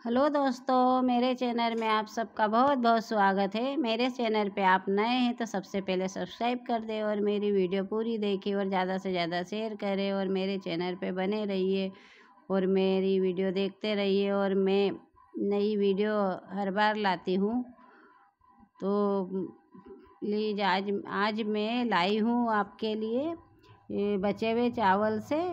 Hello दोस्तों, मेरे channel में आप सबका बहुत बहुत स्वागत है। मेरे चैनल पे आप नए हैं तो सबसे पहले सब्सक्राइब कर दें और मेरी वीडियो पूरी देखिए और ज़्यादा से ज़्यादा शेयर करें और मेरे चैनल पे बने रहिए और मेरी वीडियो देखते रहिए और मैं नई वीडियो हर बार लाती हूँ। तो प्लीज़ आज आज मैं लाई हूँ आपके लिए बचे हुए चावल से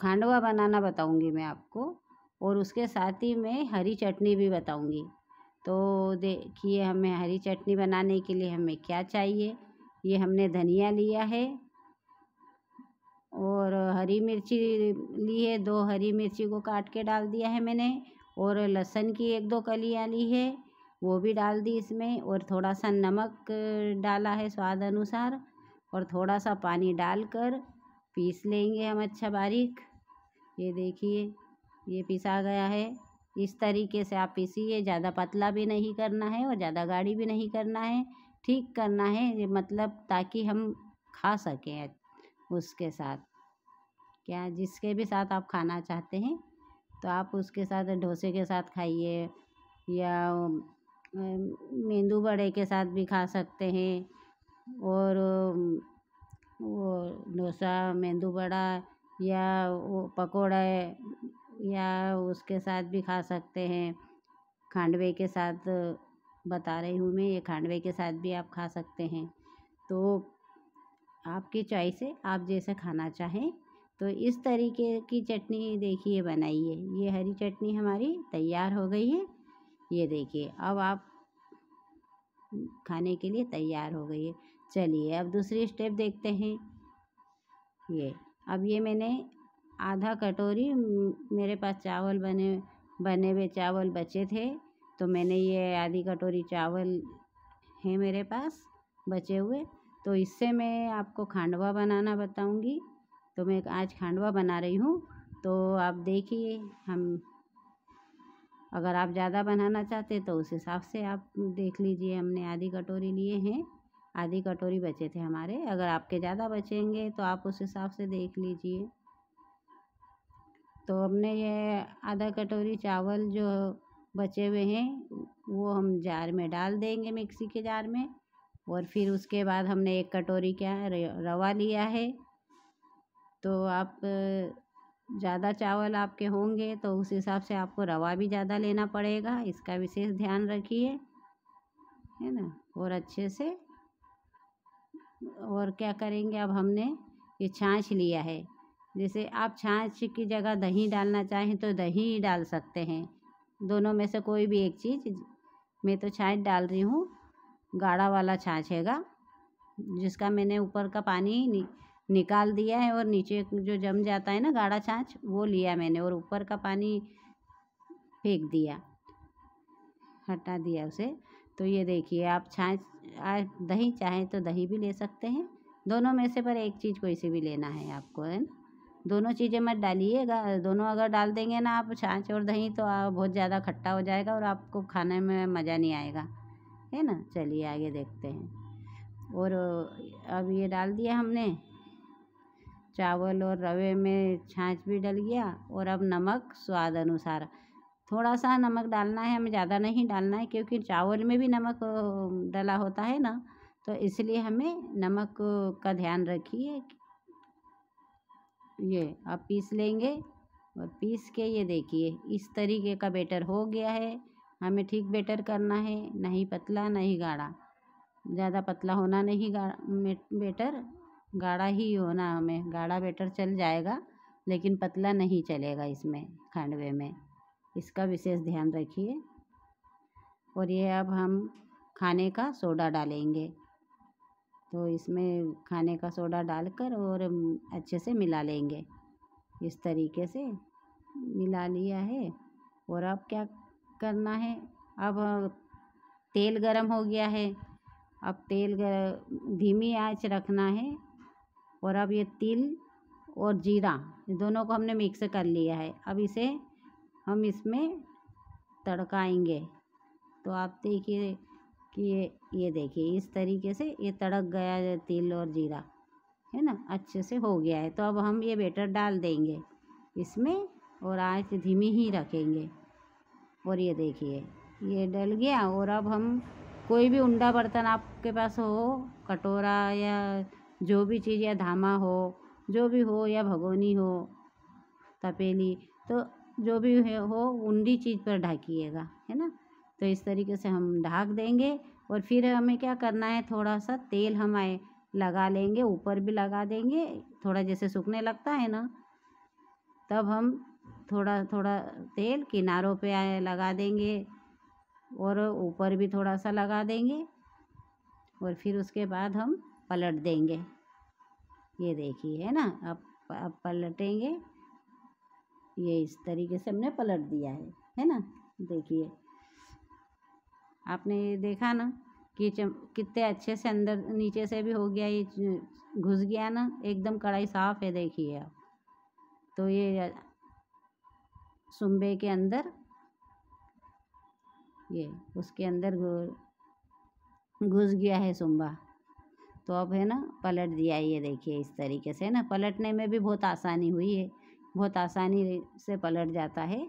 खांडवा बनाना बताऊँगी मैं आपको। और उसके साथ ही मैं हरी चटनी भी बताऊँगी। तो देखिए हमें हरी चटनी बनाने के लिए हमें क्या चाहिए? ये हमने धनिया लिया है। और हरी मिर्ची ली है, दो हरी मिर्ची को काट के डाल दिया है मैंने। और लहसुन की एक दो कलियाँ ली है, वो भी डाल दी इसमें। और थोड़ा सा नमक डाला है स्वाद अनुसार। और थोड़ा सा पानी डालकर पीस लेंगे हम अच्छा बारीक। ये देखिए। ये पिसा गया है। इस तरीके से आप पीसिए, ज़्यादा पतला भी नहीं करना है और ज़्यादा गाढ़ी भी नहीं करना है। ठीक करना है, ये मतलब ताकि हम खा सकें उसके साथ। क्या जिसके भी साथ आप खाना चाहते हैं तो आप उसके साथ डोसे के साथ खाइए या मेंदू बड़े के साथ भी खा सकते हैं। और, वो डोसा, मेंदू बड़ा या वो पकौड़ा या उसके साथ भी खा सकते हैं। खांडवे के साथ बता रही हूँ मैं, ये खांडवे के साथ भी आप खा सकते हैं। तो आपकी चॉइस है, आप जैसे खाना चाहें। तो इस तरीके की चटनी देखिए, बनाइए। ये हरी चटनी हमारी तैयार हो गई है। ये देखिए, अब आप खाने के लिए तैयार हो गई है। चलिए, अब दूसरी स्टेप देखते हैं। ये, अब ये मैंने आधा कटोरी मेरे पास चावल बने बने हुए चावल बचे थे तो मैंने ये आधी कटोरी चावल है मेरे पास, बचे हुए। तो इससे मैं आपको खांडवा बनाना बताऊँगी। तो मैं आज खांडवा बना रही हूँ। तो आप देखिए, हम, अगर आप ज़्यादा बनाना चाहते तो उस हिसाब से आप देख लीजिए, हमने आधी कटोरी लिए हैं। आधी कटोरी बचे थे हमारे। अगर आपके ज़्यादा बचेंगे तो आप उस हिसाब से देख लीजिए। तो हमने ये आधा कटोरी चावल जो बचे हुए हैं, वो हम जार में डाल देंगे मिक्सी के जार में और फिर उसके बाद हमने एक कटोरी क्या रवा लिया है। तो आप, ज़्यादा चावल आपके होंगे तो उस हिसाब से आपको रवा भी ज़्यादा लेना पड़ेगा, इसका विशेष ध्यान रखिए, है ना? और अच्छे से, और क्या करेंगे, अब हमने ये छाछ लिया है। जैसे आप छाछ की जगह दही डालना चाहें तो दही डाल सकते हैं। दोनों में से कोई भी एक चीज़ मैं तो छाछ डाल रही हूँ गाढ़ा वाला छाछ हैगा जिसका मैंने ऊपर का पानी नि, निकाल दिया है और नीचे जो जम जाता है ना गाढ़ा छाछ वो लिया मैंने और ऊपर का पानी फेंक दिया हटा दिया उसे। तो ये देखिए आप छाछ दही चाहें तो दही भी ले सकते हैं। दोनों में से पर एक चीज़ कोई से भी लेना है आपको है ना? दोनों चीज़ें मत डालिएगा। दोनों अगर डाल देंगे ना आप छाछ और दही तो बहुत ज़्यादा खट्टा हो जाएगा और आपको खाने में मज़ा नहीं आएगा। है ना? चलिए आगे देखते हैं। और अब ये डाल दिया हमने। चावल और रवे में छाछ भी डल गया और अब नमक स्वाद अनुसार। थोड़ा सा नमक डालना है, हमें ज़्यादा नहीं डालना है, क्योंकि चावल में भी नमक डला होता है ना? तो इसलिए हमें नमक का ध्यान रखिए ये आप पीस लेंगे और पीस के ये देखिए, इस तरीके का बेटर हो गया है। हमें ठीक बेटर करना है, नहीं पतला, नहीं गाढ़ा। ज़्यादा पतला होना नहीं गाढ़ा बेटर, गाढ़ा ही होना हमें। गाढ़ा बेटर चल जाएगा, लेकिन पतला नहीं चलेगा इसमें, खांडवे में। इसका विशेष ध्यान रखिए। और ये अब हम खाने का सोडा डालेंगे। तो इसमें खाने का सोडा डालकर और अच्छे से मिला लेंगे। इस तरीके से मिला लिया है। और अब क्या करना है? अब तेल गरम हो गया है। अब तेल धीमी आँच रखना है। और अब ये तिल और जीरा दोनों को हमने मिक्स कर लिया है। अब इसे हम इसमें तड़काएँगे। तो आप देखिए कि ये ये देखिए, इस तरीके से ये तड़क गया तिल और जीरा, है ना? अच्छे से हो गया है। तो अब हम ये बेटर डाल देंगे इसमें और आँच धीमी ही रखेंगे। और ये देखिए, ये डल गया और अब हम कोई भी उंडा बर्तन आपके पास हो, कटोरा या जो भी चीज़ या धामा हो, जो भी हो या भगोनी हो, तपेली तो जो भी हो, उंडी चीज़ पर ढाकिएगा, है ना? तो इस तरीके से हम ढाक देंगे और फिर हमें क्या करना है थोड़ा सा तेल हम आए, लगा लेंगे, ऊपर भी लगा देंगे, थोड़ा जैसे सूखने लगता है ना, तब हम थोड़ा थोड़ा तेल किनारों पे आए, लगा देंगे और ऊपर भी थोड़ा सा लगा देंगे और फिर उसके बाद हम पलट देंगे। ये देखिए, है ना? अब अब पलटेंगे। ये इस तरीके से हमने पलट दिया है है ना? देखिए। आपने ये देखा ना कि कितने अच्छे से अंदर, नीचे से भी हो गया ये, घुस गया ना, एकदम कढ़ाई साफ़ है, देखिए आप। तो ये सुम्बे के अंदर, ये, उसके अंदर घुस गया है सुम्बा। तो अब है ना, पलट दिया ये, देखिए, इस तरीके से ना, पलटने में भी बहुत आसानी हुई है। बहुत आसानी से पलट जाता है।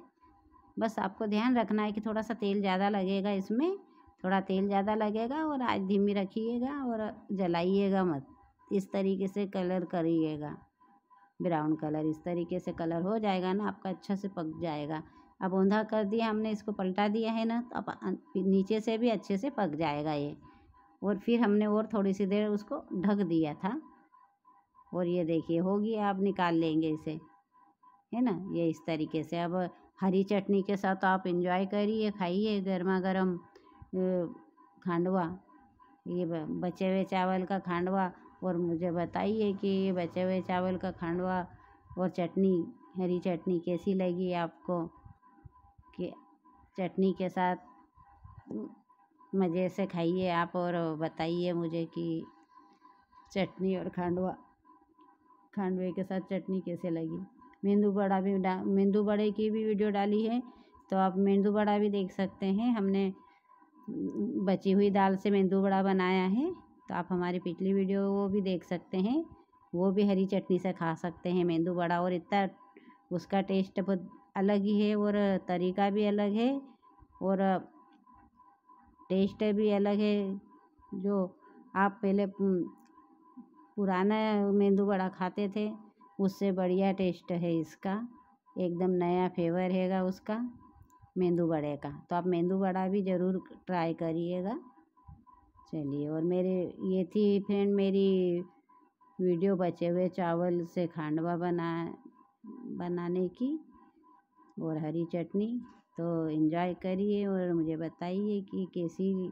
बस आपको ध्यान रखना है कि थोड़ा सा तेल ज़्यादा लगेगा इसमें थोड़ा तेल ज़्यादा लगेगा और आज धीमी रखिएगा और जलाइएगा मत। इस तरीके से कलर करिएगा। ब्राउन कलर इस तरीके से कलर हो जाएगा ना, आपका अच्छा से पक जाएगा। अब औंधा कर दिया हमने, इसको पलटा दिया है ना तो अब नीचे से भी अच्छे से पक जाएगा ये। और फिर हमने और थोड़ी सी देर उसको ढक दिया था। और ये देखिए, होगी, आप निकाल लेंगे इसे। है ना? ये इस तरीके से। अब हरी चटनी के साथ आप इंजॉय करिए, खाइए गर्मा गर्म खांडवा, ये बचे हुए चावल का खांडवा और मुझे बताइए कि ये बचे हुए चावल का खांडवा और चटनी, हरी चटनी कैसी लगी आपको? कि, चटनी के साथ मज़े से खाइए आप और बताइए मुझे कि चटनी और खांडवा, खांडवे के साथ चटनी कैसे लगी? मेंदू बड़ा भी मेंदू बड़े की भी वीडियो डाली है तो आप मेंदू बड़ा भी देख सकते हैं। हमने बची हुई दाल से मेंदू बड़ा बनाया है तो आप हमारी पिछली वीडियो वो भी देख सकते हैं। वो भी हरी चटनी से खा सकते हैं मेंदू बड़ा और इतना उसका टेस्ट बहुत अलग ही है और तरीका भी अलग है और टेस्ट भी अलग है। जो आप पहले पुराना मेंदू बड़ा खाते थे, उससे बढ़िया टेस्ट है इसका। एकदम नया फ्लेवर हैगा उसका। मेंदू बड़े का। तो आप मेंदू बड़ा भी ज़रूर ट्राई करिएगा। चलिए, और मेरे, ये थी फ्रेंड मेरी वीडियो बचे हुए चावल से खांडवा बना, बनाने की और हरी चटनी। तो इन्जॉय करिए और मुझे बताइए कि कैसी,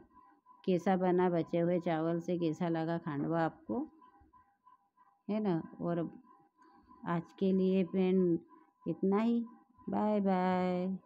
कैसा बना बचे हुए चावल से कैसा लगा खांडवा आपको। है ना? और आज के लिए फ्रेंड इतना ही। Bye bye.